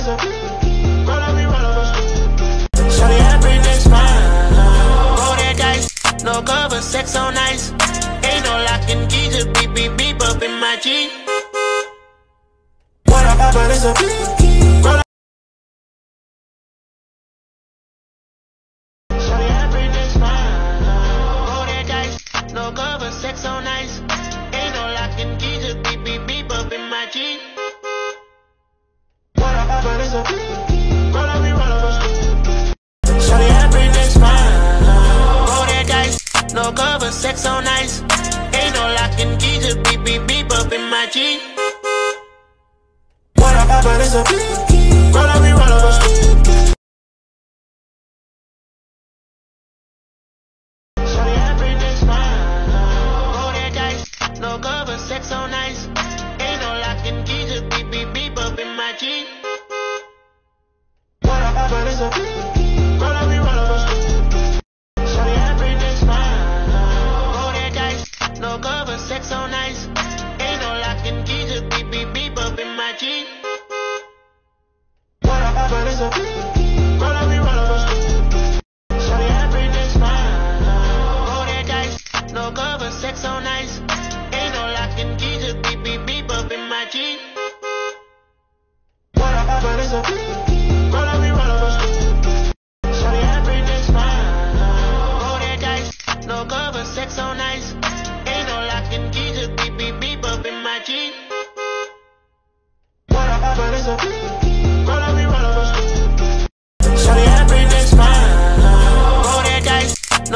razor. Run up, run up. Shawty had a pretty next smile. Roll that dice, no cover, sex on ice. Ain't no locking key, just beep, beep, beep up in my G. What I pop, but it's a Run No cover, sex on ice. Ain't no locking key, just beep, beep, beep up in my G a Roll we roll. Shawty, everything's fine. Roll that dice, no cover, sex on ice. Ain't no locking key, just beep beep beep up in my G. What up, but it's a we roll fine. Roll no cover, sex on ice.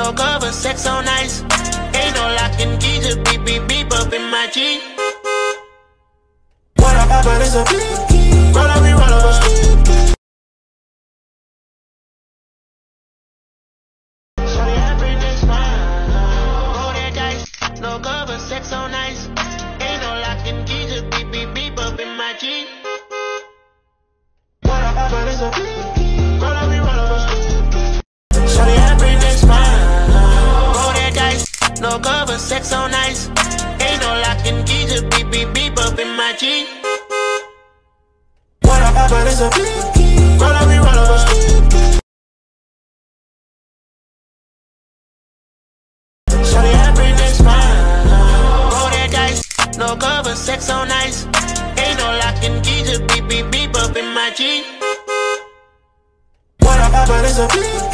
No cover, sex on ice. Ain't no locking key, just beep beep beep up in my G. What up, but it's a Roll up, we roll up. No cover, sex on. Ain't no key, beep beep beep up in my G. What but it's a It's a fine. Roll that no cover, sex. Ain't no beep beep beep up in my G. What up, but it's a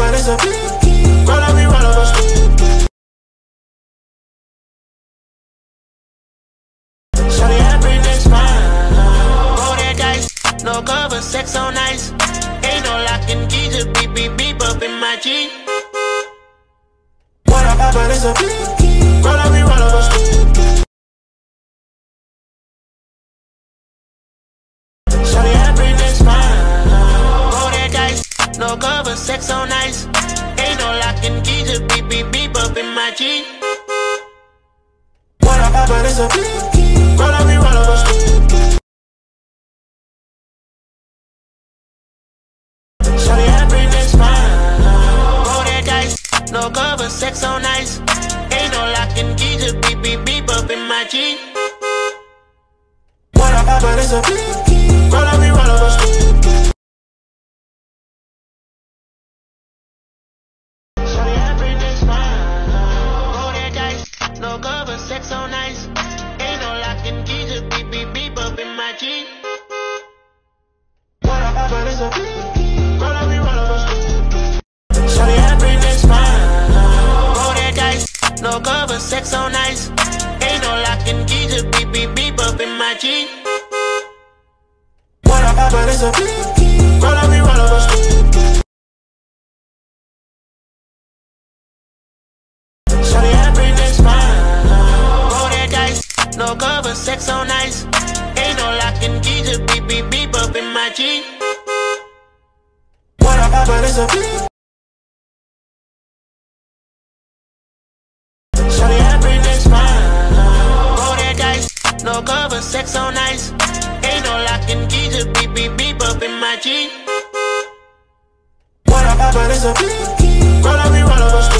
But it's a Roll up, we roll up. Shawty, everything's fine. Roll that dice, no cover, sex on ice. Ain't no locking key, just beep beep beep up in my G. What up, but it's a Roll up, a Roll we roll. Shawty, everything's fine. Roll that dice, no cover, sex on ice. Ain't no locking key, just beep beep beep up in my G. What up, but it's a Roll we roll up. Shawty, up in my G. What up, but it's a Roll up, we roll up. Shawty, everything's fine. Roll that no cover, sex on ice. Ain't no locking key, just beep beep beep up in my G. What up, but it's a G. What up, but it's a up, we roll up.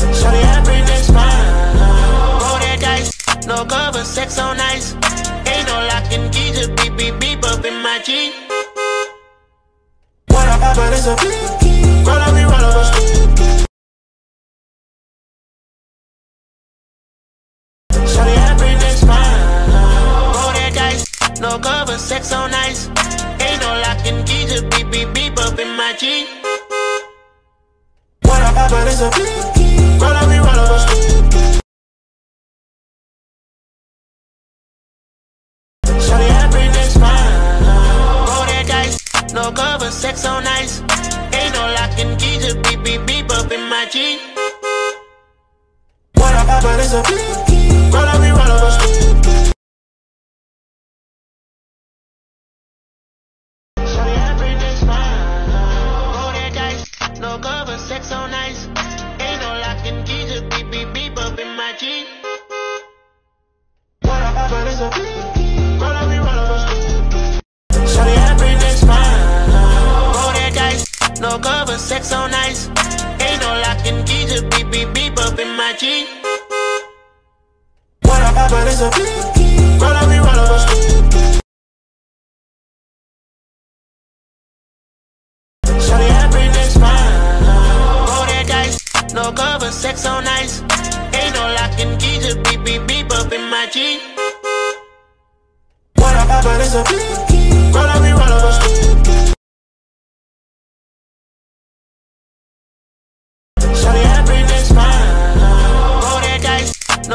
Shawty everything's fine. Roll that dice, no cover, sex on ice. Ain't no locking key, just beep beep beep up in my G. What up, but it's a up, Roll up, roll up. Roll that dice, no cover, sex on ice. Ain't no locking key, just beep beep beep up in my G. What up, but it's a sex on ice. Ain't no locking key, just beep beep beep up in my G. What up, but it's a Roll up, roll up. Shawty fine. Roll that dice, no cover, sex on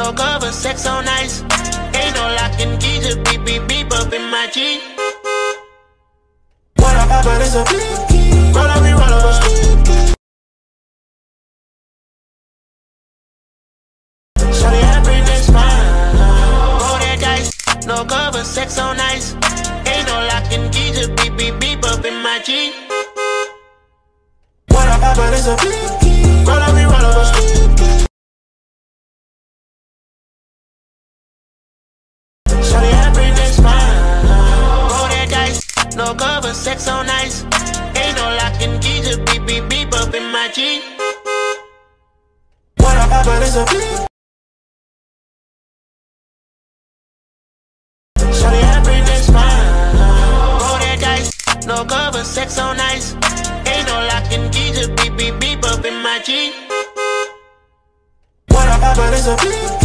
no cover, sex on ice. Ain't no locking key, just beep beep beep up in my G. What up, but it's a Roll up, we roll up. Shawty everything's fine. Roll that dice, no cover, sex on ice. Ain't no locking key, just beep beep beep up in my G. What up, but it's a Roll no cover, sex on ice. Ain't no locking key, just beep beep beep up in my G. What up, but it's a Shawty everything's fine. Roll that dice, no cover, sex on ice. Ain't no locking key, just beep beep beep up in my G. What up, but it's a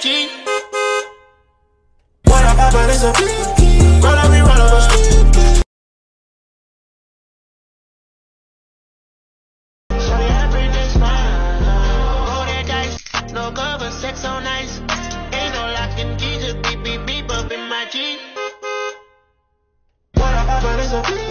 G. What up, but it's a Roll up, we roll up. Shawty everything's fine. Roll that dice, no cover, sex on ice. Ain't no locking key, just beep beep beep up in my G. What up, but it's a